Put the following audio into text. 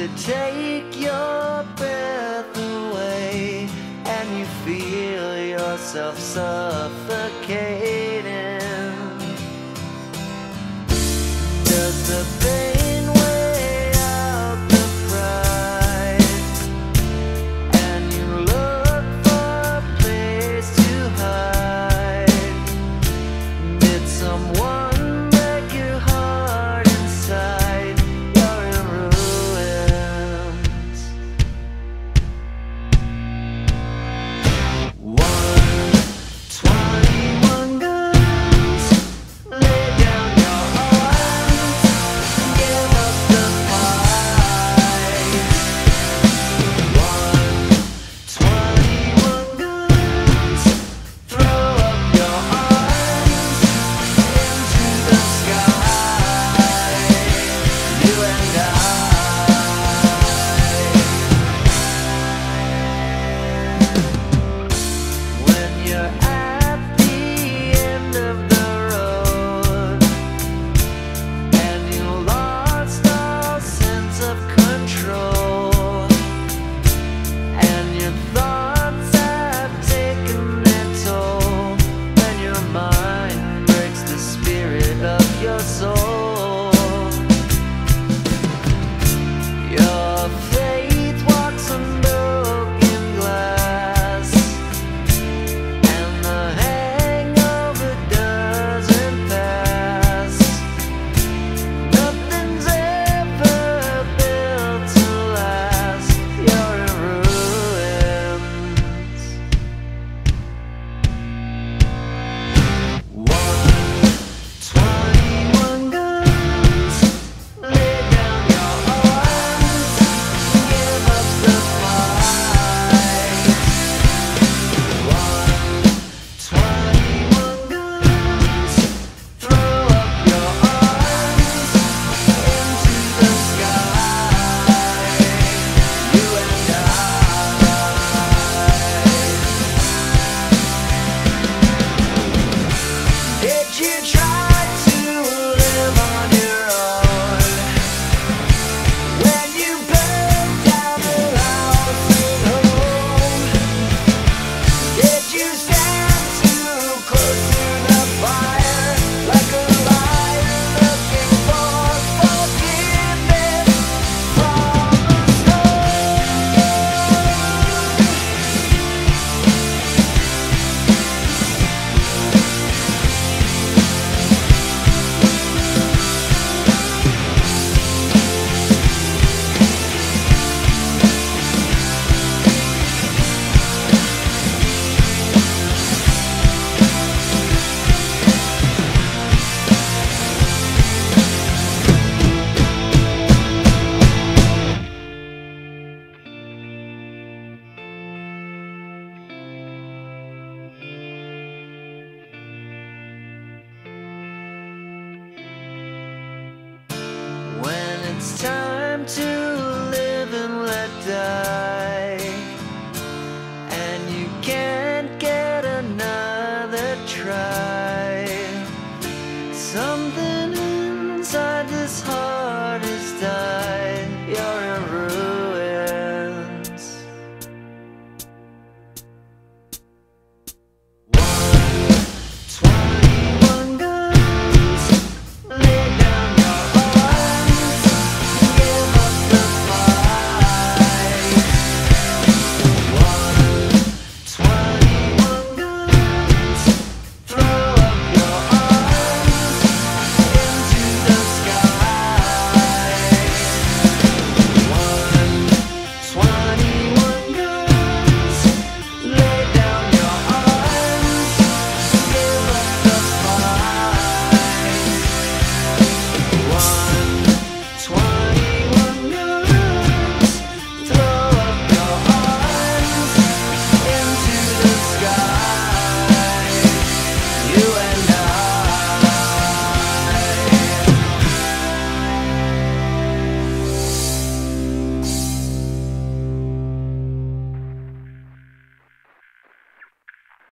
to take your breath away, and you feel yourself suffocate. and I to live and let die. And you can't get another try. Something inside this heart.